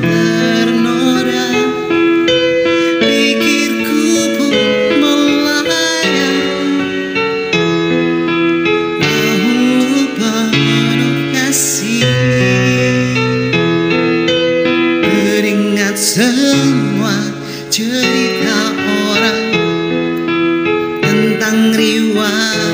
ternoda. Pikirku pun melayang. Semua cerita orang Tentang riwayat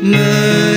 Moon.